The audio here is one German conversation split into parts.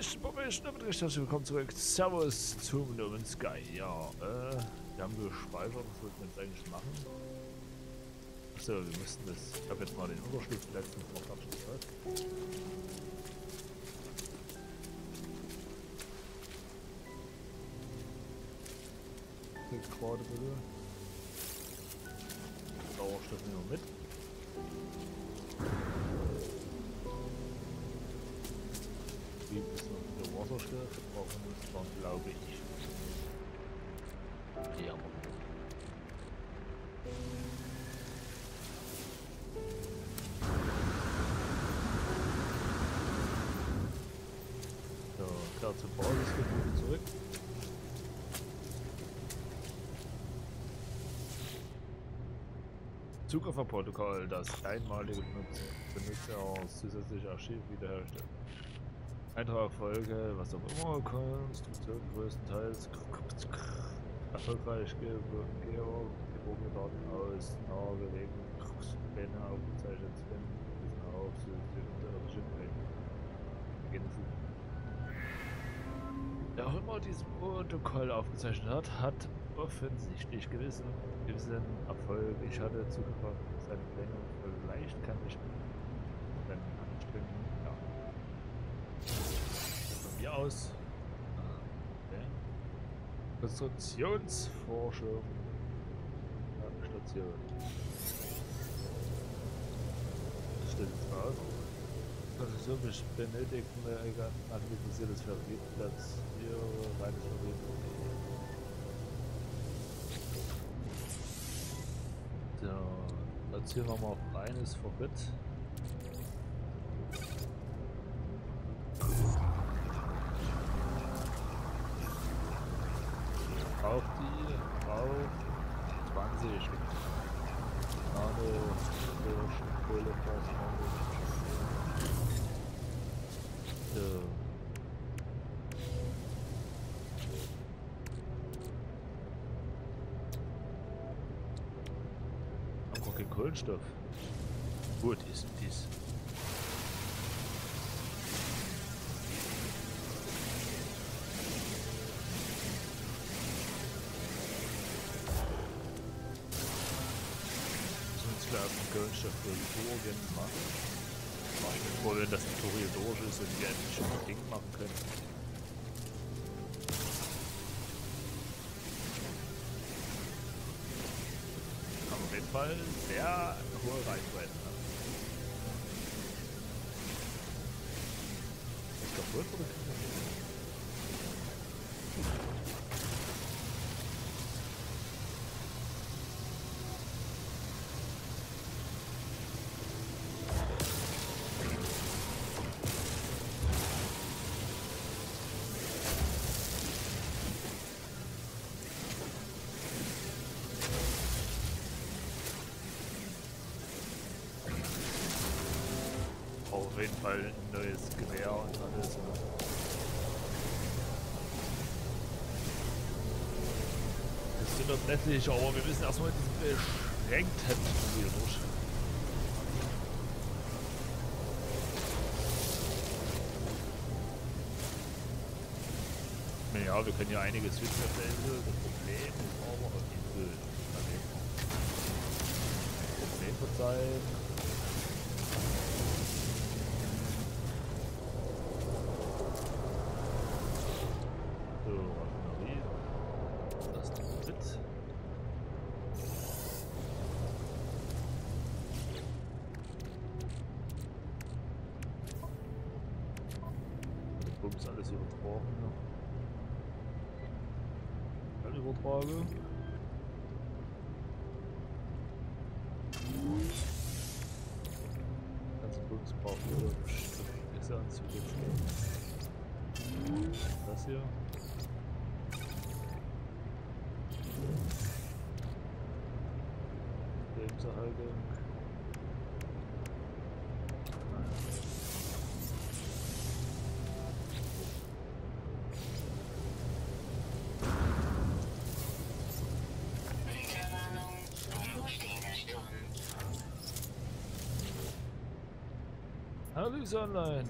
ich, Bobbisch, damit recht herzlich willkommen zurück. Servus zum No Man's Sky. Ja, äh, wir haben gespeichert, was wollten wir jetzt eigentlich machen? Achso, wir mussten das, ich habe jetzt mal den Unterschlupf letztens noch abgeschlossen. gerade bitte. Sauerstoff nehmen wir mit. Wie ist noch der Wasserstoff? Brauchen wir dann glaube ich. Ja. So, klar zur Basis zurück. Zugriffprotokoll, das einmalige Benutzer, Benutzer aus zusätzlicher Archiv wiederherstellt. Eintragfolge, was auch immer, Konstruktion größtenteils erfolgreich gebogene Daten aus nahegelegenen Pläne aufgezeichnet werden, müssen auch zusätzliche Beginnen. Wer auch immer dieses Protokoll aufgezeichnet hat, hat offensichtlich gewissen, gewissen Erfolg. Ich hatte Zugriff auf seine Pläne. Vielleicht kann ich dann anstrengen. Ja. Von mir aus. Okay. Konstruktionsforschung. Station. Das steht jetzt drauf. Konstruktion benötigt ein anonymisiertes Vertriebsplatz. Hier reines Vertrieb. So, platzieren wir mal reines Verbit. Braucht die, braucht 20 Nano durch Kohlefass. So. Kohlenstoff. Gut ist dies. Kohlenstoff Corridoren machen. Mach ich mir vor, wenn das ein Toreador ist und wir endlich schon ein Ding machen können. Fall sehr hohe Reichweiten hat. Ist kaputt oder? Jeden Fall ein neues Gewehr und alles. Das sind doch letztlich, aber wir müssen erstmal diesen beschränkten Spiel durch. Ja, wir können ja einiges finden auf der Insel. Das Problem ist aber auf Insel. Problem wird Frage. Ganze Bums brauchen wir Spitze anzugeben. Das hier. Lebenserhaltung. Online.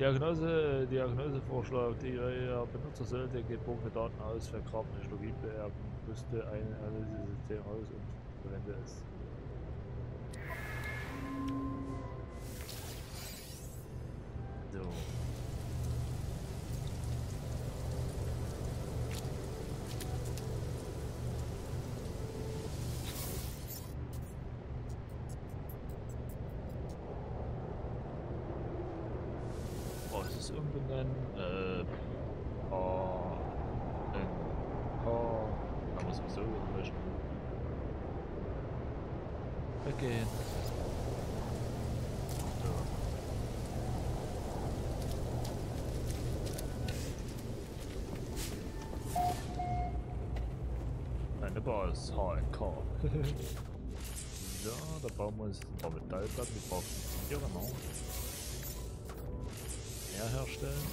Diagnose, Diagnosevorschlag. Der Benutzer sollte geborgene Daten aus vergrabenen Technologie beerben, rüste ein Analysesystem aus und verwende es. So. Weggehen. So. Eine Basis HNK. so, da bauen wir uns ein paar Metallplatten. Wir brauchen vier genau. Mehr herstellen.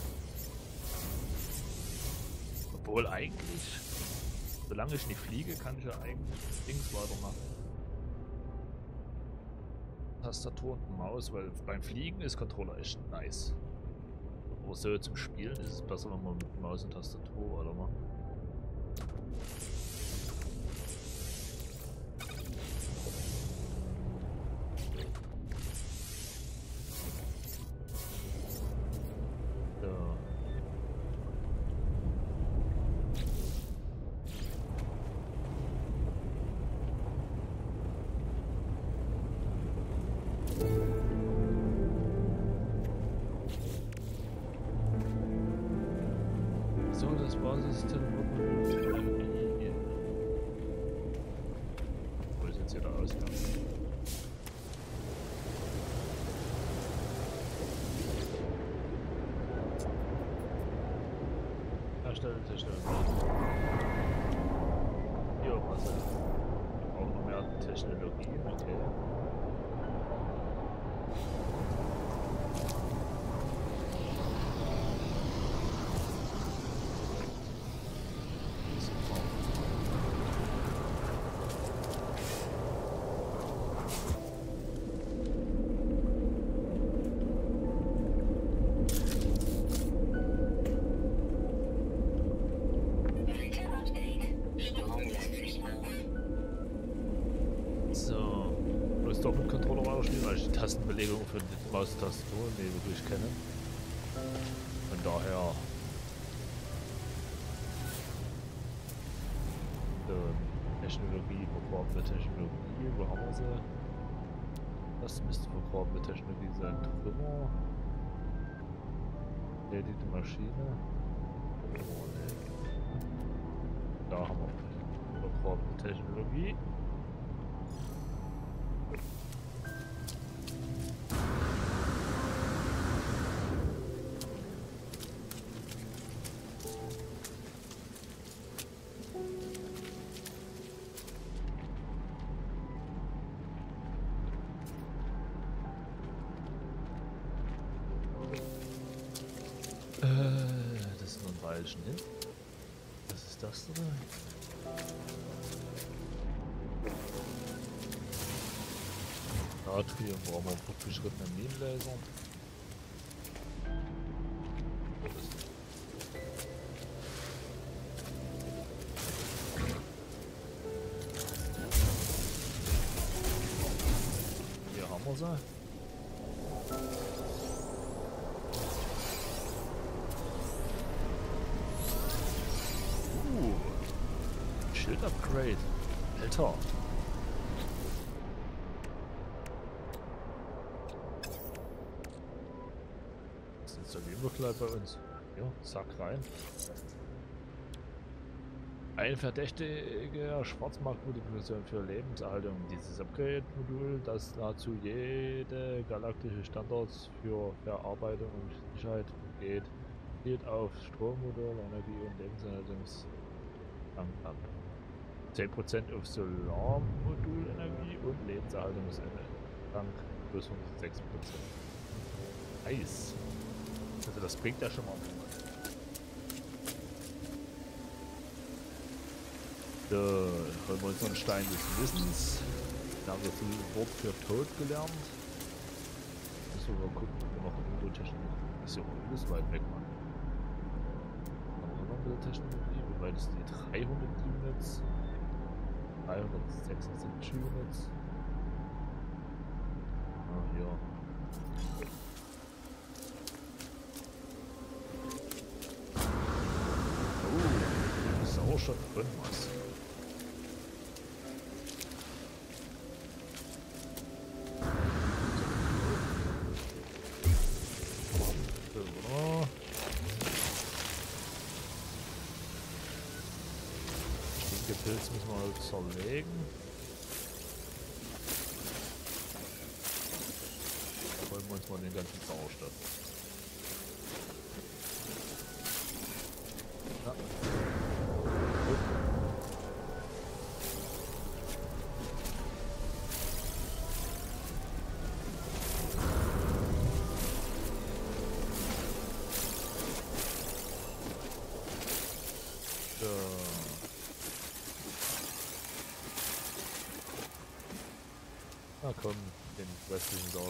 Obwohl eigentlich, solange ich nicht fliege, kann ich ja eigentlich Dings weitermachen. Tastatur und Maus, weil beim Fliegen ist Controller echt nice. Aber so zum Spielen ist es besser, wenn man mit Maus und Tastatur weitermacht. So. Energie. Wo ist jetzt hier der Ausgang? Herstellen, Technologie. Biomasse. Wir brauchen noch mehr Technologie, okay. Super. So, bloß doch mit Controller weiterspielen, weil ich die Tastenbelegung für die Maustastatur nee, wirklich kenne. Von daher. So, Technologie, vergrabene Technologie, wo haben wir sie? Das müsste vergrabene Technologie sein. Trümmer. Erledigte Maschine. Da haben wir vergrabene Technologie. Äh, das ist noch ein Weilchen hin. Was ist das da? Natrium brauchen wir einen fortgeschrittenen Minenlaser. Wo installieren wir gleich bei uns. Ja, zack rein. Ein verdächtiger Schwarzmarktmodifikation für Lebenserhaltung. Dieses Upgrade-Modul, das nahezu jede galaktische Standards für Verarbeitung und Sicherheit geht, zielt auf Strommodul, Energie und Lebenserhaltungs ab. 10% auf Solarmodulenergie und Lebenserhaltungstank plus 106%. Nice. Also das bringt ja schon mal. So, holen wir uns Stein des Wissens. Da haben wir viel Wort für tot gelernt. Müssen wir mal gucken, ob wir noch eine Technik Das Öl ist weit weg, Mann. Haben wir noch ein bisschen Technologie? Wie weit ist die? 300 Units? 376 Units? Ah, ja. Sauerstoff und was? Pilz müssen wir halt zerlegen. Wollen wir uns mal den ganzen Sauerstoff. Na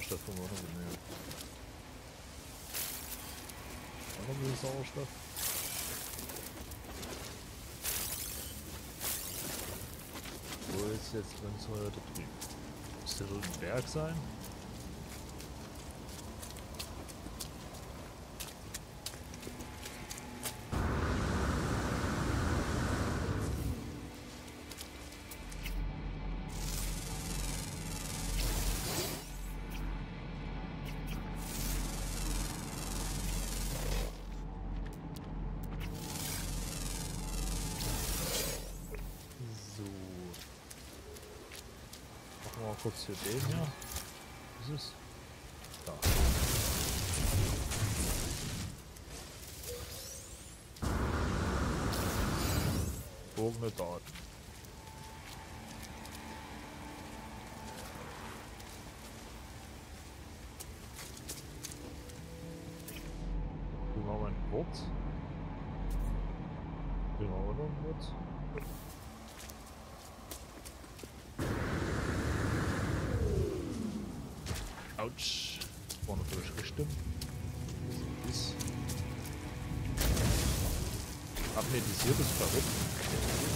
Sauerstoff wir noch mitnehmen. Auch noch ein bisschen Sauerstoff. Wo ist jetzt unsere da drüben? Müsste irgendein Berg sein? Kurz hier den hier. Was ist? Da. Folgende Daten. Hier haben wir ein Wort. Hier haben wir noch ein Wort. Autsch. Vorne falsche Richtung. Ist. Abmedisiertes Verrückt.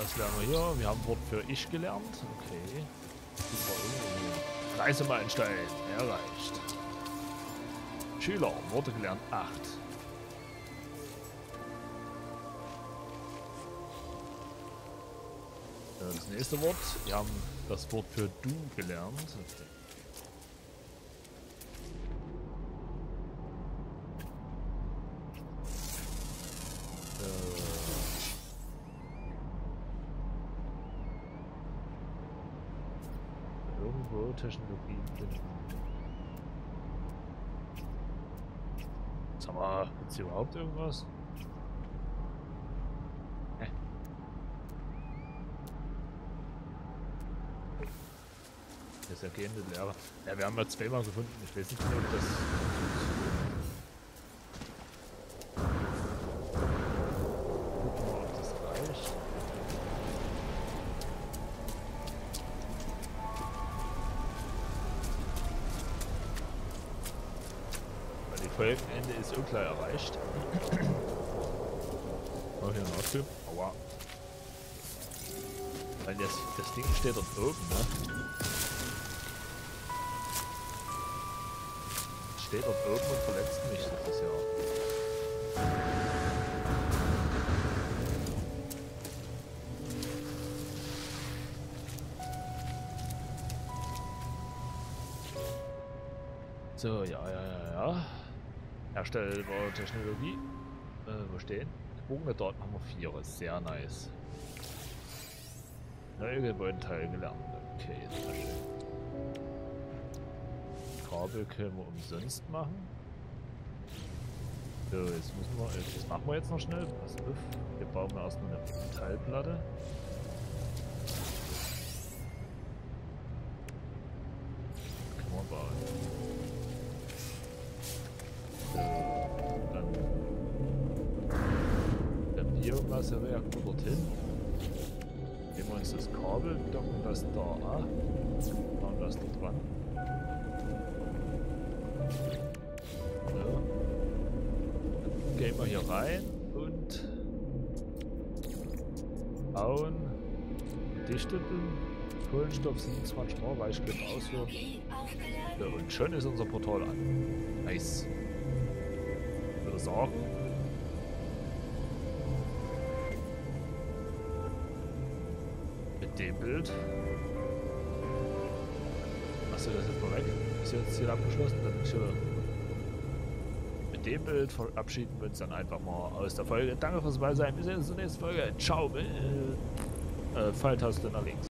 Das lernen wir hier. Wir haben Wort für ich gelernt. Okay. Reisemeilenstein erreicht. Schüler, Worte gelernt 8. Das nächste Wort. Wir haben das Wort für du gelernt. Okay. Technologien drin. Sag mal, gibt's hier überhaupt irgendwas? Hä? Das ergehende Lehrer. Ja, wir haben ja zweimal gefunden. Ich weiß nicht, ob das Projektende ist unklar erreicht. Oh, hier ein Ausflug. Aua. Weil das, das Ding steht dort oben, ne? Steht dort oben und verletzt mich, das ist ja... So, ja, ja, ja, ja. Herstellbare Technologie. Äh, wo stehen? Gebogene Daten haben wir vier. Sehr nice. Neue Gebäudeteile gelernt. Okay, sehr schön. Kabel können wir umsonst machen. So, jetzt müssen wir, das machen wir jetzt noch schnell. Pass auf, hier bauen wir erstmal eine Metallplatte. Biomassereaktor dorthin. Nehmen wir uns das Kabel, docken das da an, machen das da dran. gehen wir hier rein und bauen dichteten Kohlenstoff 27 Mal, Weichgriff ausführen. Ja, und schon ist unser Portal an. Nice. Ich würde sagen. Dem Bild. Achso, das ist mal weg. Ist jetzt hier abgeschlossen, dann ist schon dem Bild verabschieden wir uns dann einfach mal aus der Folge. Danke fürs Beisein. Wir sehen uns in der nächsten Folge. Ciao. Äh, Pfeiltaste nach links.